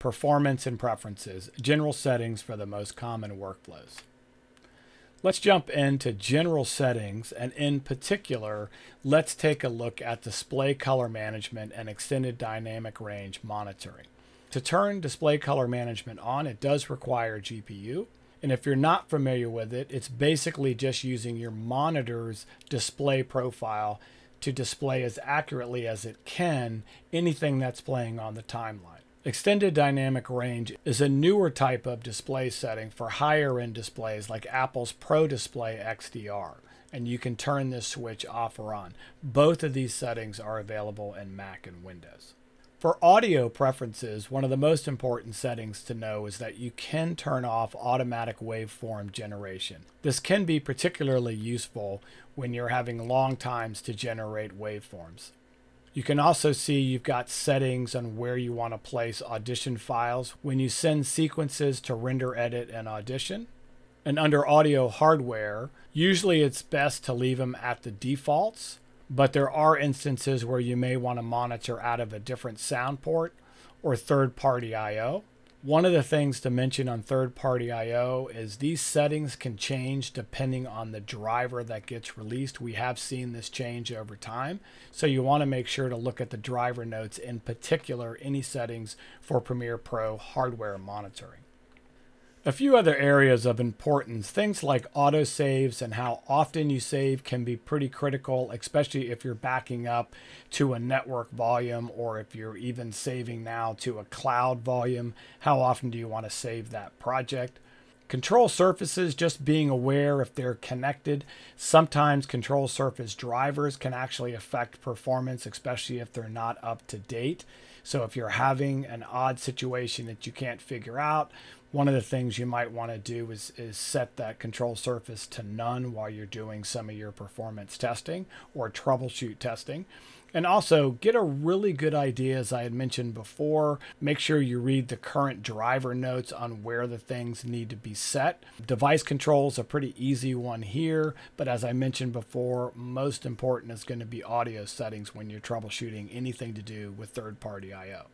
Performance and Preferences, General Settings for the most common workflows. Let's jump into general settings and in particular, let's take a look at display color management and extended dynamic range monitoring. To turn display color management on, it does require GPU. And if you're not familiar with it, it's basically just using your monitor's display profile to display as accurately as it can anything that's playing on the timeline. Extended dynamic range is a newer type of display setting for higher end displays like Apple's Pro Display XDR, and you can turn this switch off or on. Both of these settings are available in Mac and Windows. For audio preferences, one of the most important settings to know is that you can turn off automatic waveform generation. This can be particularly useful when you're having long times to generate waveforms. You can also see you've got settings on where you want to place audition files when you send sequences to render edit and audition. And under audio hardware, usually it's best to leave them at the defaults, but there are instances where you may want to monitor out of a different sound port or third party I.O. One of the things to mention on third party I/O is these settings can change depending on the driver that gets released. We have seen this change over time, so you want to make sure to look at the driver notes, in particular any settings for Premiere Pro hardware monitoring. A few other areas of importance, things like autosaves and how often you save can be pretty critical, especially if you're backing up to a network volume or if you're even saving now to a cloud volume. How often do you want to save that project? Control surfaces, just being aware if they're connected. Sometimes control surface drivers can actually affect performance, especially if they're not up to date. So if you're having an odd situation that you can't figure out, one of the things you might want to do is, is set that control surface to none while you're doing some of your performance testing or troubleshoot testing. And also get a really good idea, as I had mentioned before. Make sure you read the current driver notes on where the things need to be set. Device control is a pretty easy one here, but as I mentioned before, most important is going to be audio settings when you're troubleshooting anything to do with third party I.O.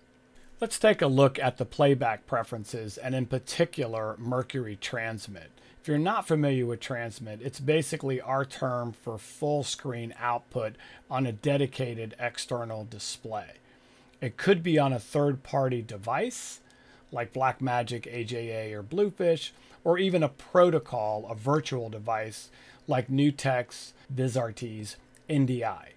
Let's take a look at the playback preferences and in particular Mercury Transmit. If you're not familiar with Transmit, it's basically our term for full screen output on a dedicated external display. It could be on a third party device like Blackmagic, AJA, or Bluefish, or even a protocol, a virtual device like NewTek's, VizRT's, NDI.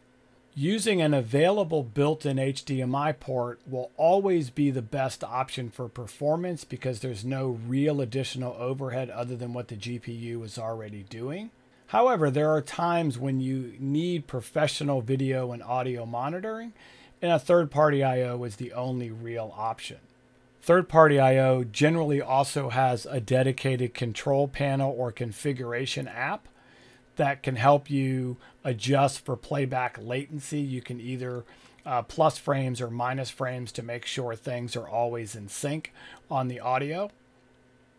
Using an available built-in HDMI port will always be the best option for performance because there's no real additional overhead other than what the GPU is already doing. However, there are times when you need professional video and audio monitoring, and a third-party I.O. is the only real option. Third-party I.O. generally also has a dedicated control panel or configuration app that can help you adjust for playback latency. You can either uh, plus frames or minus frames to make sure things are always in sync on the audio.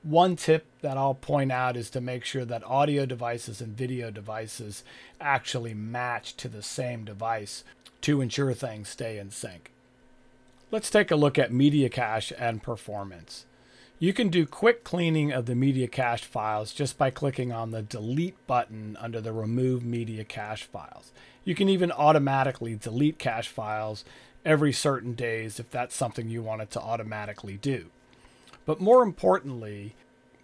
One tip that I'll point out is to make sure that audio devices and video devices actually match to the same device to ensure things stay in sync. Let's take a look at media cache and performance. You can do quick cleaning of the media cache files just by clicking on the delete button under the remove media cache files. You can even automatically delete cache files every certain days if that's something you wanted to automatically do. But more importantly,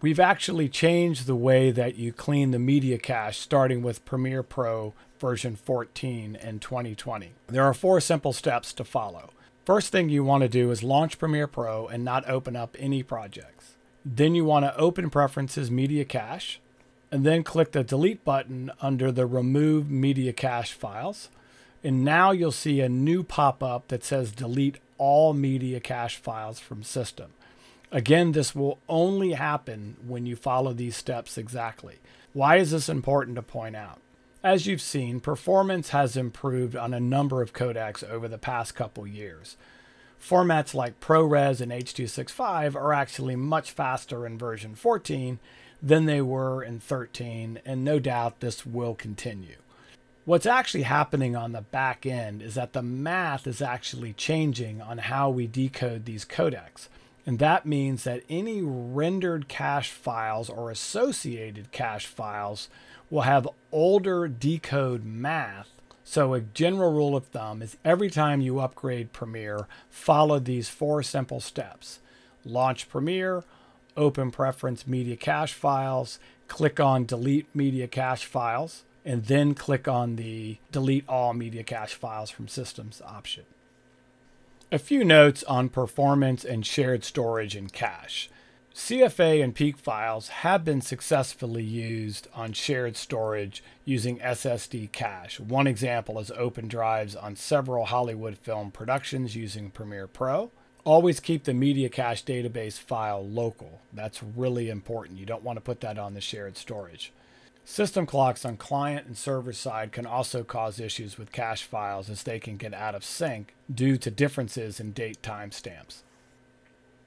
we've actually changed the way that you clean the media cache starting with Premiere Pro version 14 in 2020. There are four simple steps to follow. First thing you want to do is launch Premiere Pro and not open up any projects. Then you want to open Preferences Media Cache and then click the delete button under the remove media cache files. And now you'll see a new pop-up that says delete all media cache files from system. Again, this will only happen when you follow these steps exactly. Why is this important to point out? As you've seen, performance has improved on a number of codecs over the past couple years. Formats like ProRes and H.265 are actually much faster in version 14 than they were in 13, and no doubt this will continue. What's actually happening on the back end is that the math is actually changing on how we decode these codecs. And that means that any rendered cache files or associated cache files will have older decode math. So a general rule of thumb is every time you upgrade Premiere, follow these four simple steps. Launch Premiere, open preference media cache files, click on delete media cache files, and then click on the delete all media cache files from systems option. A few notes on performance and shared storage and cache. CFA and peak files have been successfully used on shared storage using SSD cache. One example is OpenDrives on several Hollywood film productions using Premiere Pro. Always keep the media cache database file local. That's really important. You don't want to put that on the shared storage. System clocks on client and server side can also cause issues with cache files as they can get out of sync due to differences in date timestamps.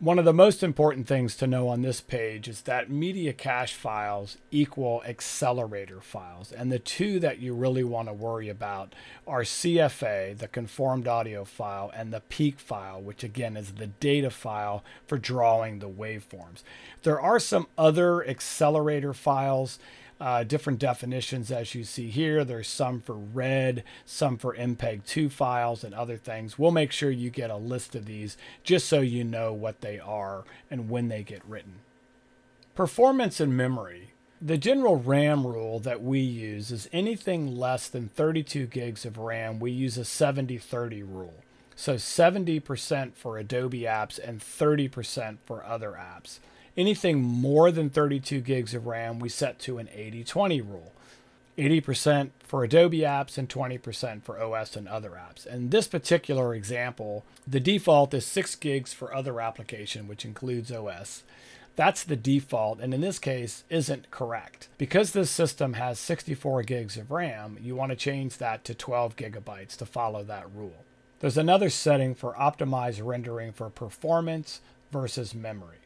One of the most important things to know on this page is that media cache files equal accelerator files. And the two that you really want to worry about are CFA, the conformed audio file, and the peak file, which again is the data file for drawing the waveforms. There are some other accelerator files uh, different definitions as you see here. There's some for RED, some for MPEG-2 files and other things. We'll make sure you get a list of these just so you know what they are and when they get written. Performance and memory. The general RAM rule that we use is anything less than 32 gigs of RAM, we use a 70-30 rule. So 70% for Adobe apps and 30% for other apps. Anything more than 32 gigs of RAM, we set to an 80 20 rule 80% for Adobe apps and 20% for OS and other apps. In this particular example, the default is 6 gigs for other application, which includes OS. That's the default, and in this case, isn't correct. Because this system has 64 gigs of RAM, you want to change that to 12 gigabytes to follow that rule. There's another setting for optimized rendering for performance versus memory.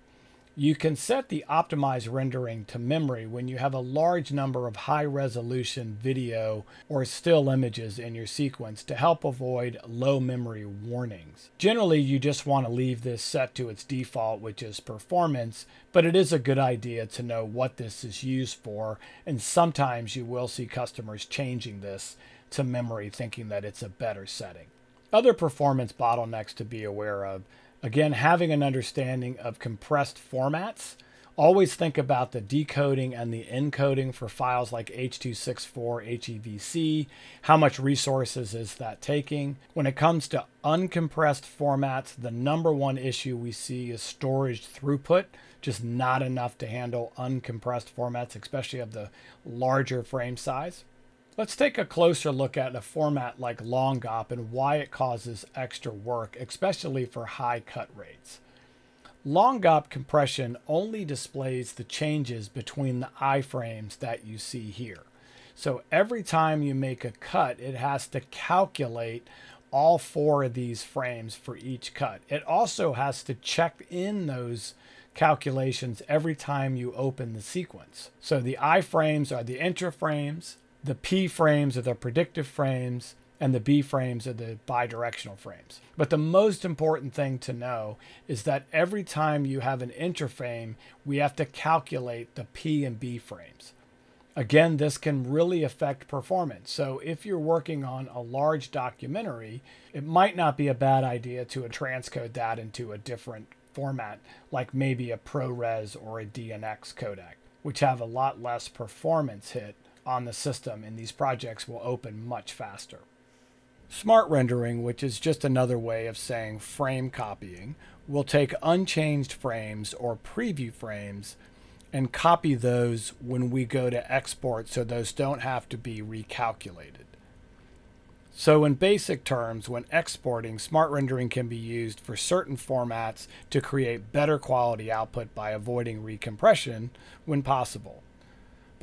You can set the optimized rendering to memory when you have a large number of high resolution video or still images in your sequence to help avoid low memory warnings. Generally, you just want to leave this set to its default, which is performance, but it is a good idea to know what this is used for, and sometimes you will see customers changing this to memory thinking that it's a better setting. Other performance bottlenecks to be aware of Again, having an understanding of compressed formats. Always think about the decoding and the encoding for files like H.264, HEVC. How much resources is that taking? When it comes to uncompressed formats, the number one issue we see is storage throughput, just not enough to handle uncompressed formats, especially of the larger frame size. Let's take a closer look at a format like Long GOP and why it causes extra work, especially for high cut rates. Long GOP compression only displays the changes between the iframes that you see here. So every time you make a cut, it has to calculate all four of these frames for each cut. It also has to check in those calculations every time you open the sequence. So the iframes are the intra frames, the P frames are the predictive frames, and the B frames are the bidirectional frames. But the most important thing to know is that every time you have an interframe, we have to calculate the P and B frames. Again, this can really affect performance. So if you're working on a large documentary, it might not be a bad idea to transcode that into a different format, like maybe a ProRes or a DNX codec, which have a lot less performance hit on the system, and these projects will open much faster. Smart rendering, which is just another way of saying frame copying, will take unchanged frames or preview frames and copy those when we go to export so those don't have to be recalculated. So in basic terms, when exporting, smart rendering can be used for certain formats to create better quality output by avoiding recompression when possible.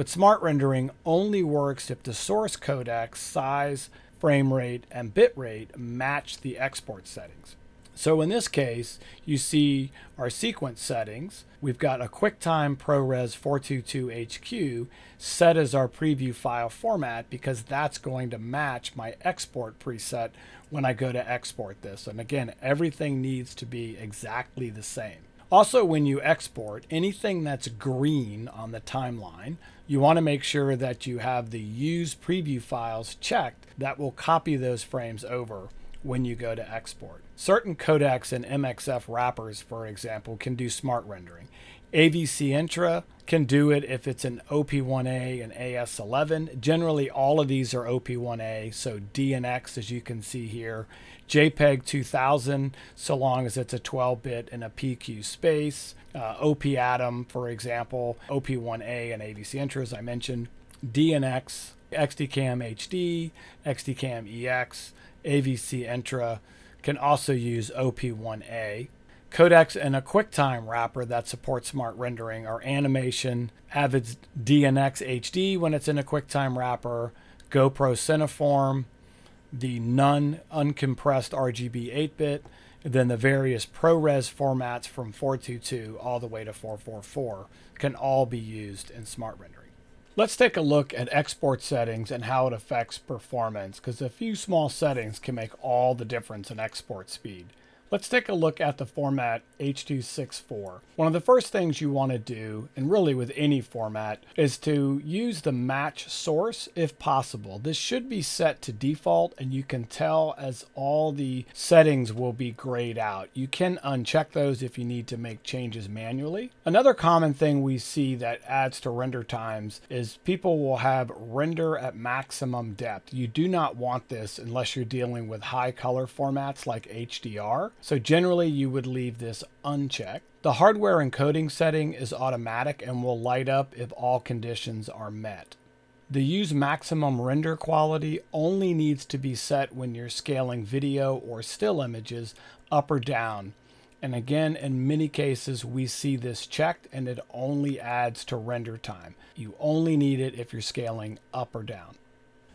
But smart rendering only works if the source codec size, frame rate, and bit rate match the export settings. So in this case, you see our sequence settings. We've got a QuickTime ProRes 422HQ set as our preview file format because that's going to match my export preset when I go to export this. And again, everything needs to be exactly the same. Also, when you export, anything that's green on the timeline, you want to make sure that you have the use preview files checked that will copy those frames over when you go to export. Certain codecs and MXF wrappers, for example, can do smart rendering. AVC Intra can do it if it's an OP1A and AS11. Generally, all of these are OP1A, so DNX, as you can see here, JPEG 2000, so long as it's a 12 bit in a PQ space, uh, OP Atom, for example, OP1A and AVC Intra, as I mentioned, DNX, XDCAM HD, XDCAM EX, AVC Intra can also use OP1A. Codecs and a QuickTime wrapper that supports smart rendering are Animation, Avid's DNX HD when it's in a QuickTime wrapper, GoPro Cineform, the None uncompressed RGB 8 bit, then the various ProRes formats from 422 all the way to 444 can all be used in smart rendering. Let's take a look at export settings and how it affects performance because a few small settings can make all the difference in export speed. Let's take a look at the format H.264. One of the first things you want to do, and really with any format, is to use the match source if possible. This should be set to default and you can tell as all the settings will be grayed out. You can uncheck those if you need to make changes manually. Another common thing we see that adds to render times is people will have render at maximum depth. You do not want this unless you're dealing with high color formats like HDR. So generally you would leave this unchecked. The hardware encoding setting is automatic and will light up if all conditions are met. The use maximum render quality only needs to be set when you're scaling video or still images up or down. And again, in many cases, we see this checked and it only adds to render time. You only need it if you're scaling up or down.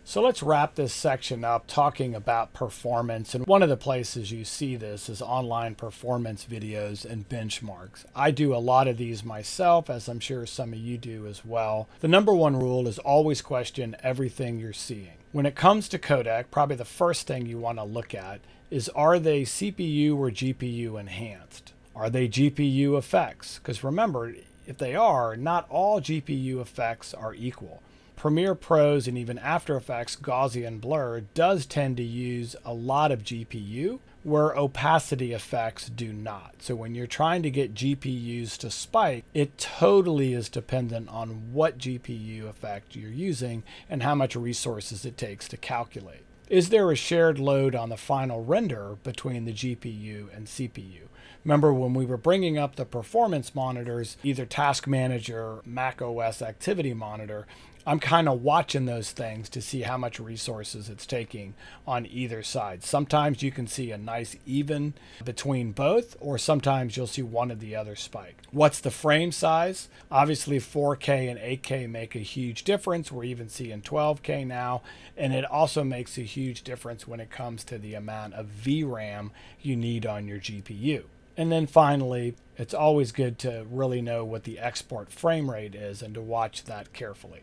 So let's wrap this section up talking about performance. And one of the places you see this is online performance videos and benchmarks. I do a lot of these myself, as I'm sure some of you do as well. The number one rule is always question everything you're seeing. When it comes to codec, probably the first thing you want to look at is are they CPU or GPU enhanced? Are they GPU effects? Because remember, if they are, not all GPU effects are equal. Premiere Pros and even After Effects Gaussian Blur does tend to use a lot of GPU, where opacity effects do not. So when you're trying to get GPUs to spike, it totally is dependent on what GPU effect you're using and how much resources it takes to calculate. Is there a shared load on the final render between the GPU and CPU? Remember when we were bringing up the performance monitors, either Task Manager, Mac OS Activity Monitor, I'm kind of watching those things to see how much resources it's taking on either side. Sometimes you can see a nice even between both, or sometimes you'll see one of the other spike. What's the frame size? Obviously 4K and 8K make a huge difference. We're even seeing 12K now, and it also makes a huge difference when it comes to the amount of VRAM you need on your GPU. And then finally, it's always good to really know what the export frame rate is and to watch that carefully.